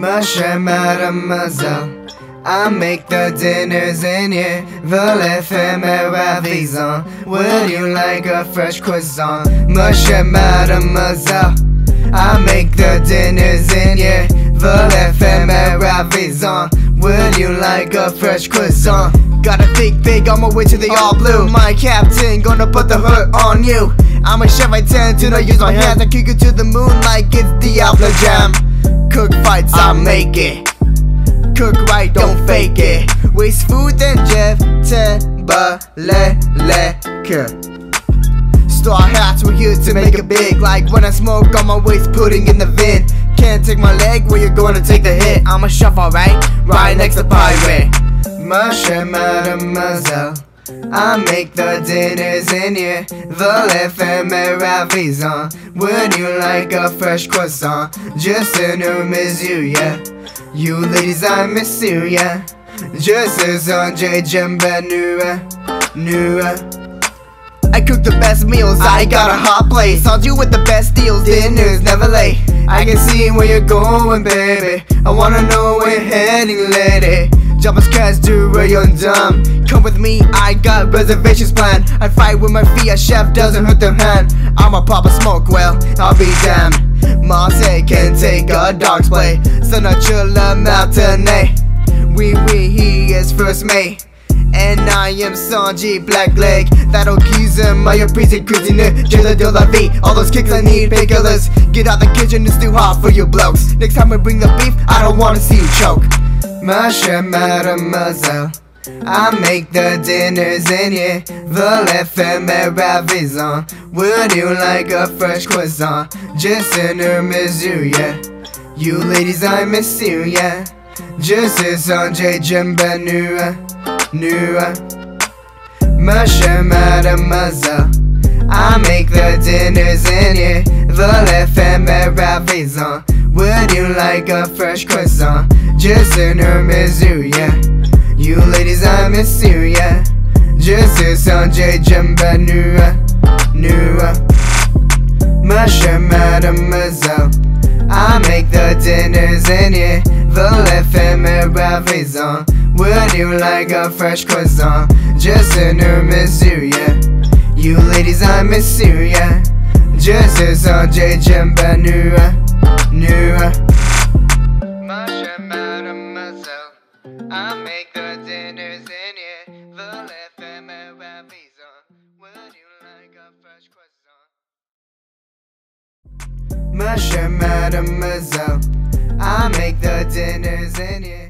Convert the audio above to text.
Monsieur, mademoiselle I make the dinners in here, volet éphémère ravissant Would you like a fresh croissant? Monsieur, mademoiselle I make the dinners in here, volet éphémère ravissant Would you like a fresh croissant? Gotta thick big on my way to the oh, all blue. My captain, gonna put the hood on you. I'm a chef, I tend to not use my hands I kick it to the moon like it's Diable Jambe Cook fights, I make it. Cook right, don't fake it. Waste food, then Jeff Timberlake. Straw hats were here to make it big. Like when I smoke on my waist, putting in the vent. Can't take my leg where you're gonna take the hit? I'm a chef, alright? Right next to Pirate mademoiselle I make the dinners in here. The éphémère ravissant Would you like a fresh croissant? Just to know miss you, yeah. You ladies, I miss you, yeah. Just as Andre Jemba Nua. Nua I cook the best meals, I got a hot place. I'll do with the best deals, dinners never late. I can see where you're going, baby. I wanna know where you're heading, lady Jumpers cast do real dumb. Come with me, I got reservations planned. I fight with my feet, a chef doesn't hurt their hand. I'ma pop a smoke, well, I'll be damned. Marseille can take a dog's play. So chill matinee eh? Oui, oui, he is first mate. And I am Sanji Blackleg. That'll accuse him of your prison cuisine Je de la vie All those kicks I need painkillers Get out the kitchen, it's too hot for you blokes. Next time we bring the beef, I don't wanna see you choke Monsieur, mademoiselle I make the dinners in here. Volet éphémère ravissant Would you like a fresh croissant? Just in her miss you, yeah You ladies, I miss you, yeah. Just as Andre Jemba Nua Nua. Monsieur, mademoiselle I make the dinners in here. Volet éphémère ravissant Would you like a fresh croissant? Just in her you, yeah. You ladies, I miss you, yeah. Just Jamba Nua Nua Monsieur, mademoiselle. I make the dinners in here. Volet éphémère ravissant Would you like a fresh croissant? Just in her you, yeah. You ladies, I miss you, yeah. Just as Sanjay Jamba Nua Monsieur, mademoiselle I make the dinners in here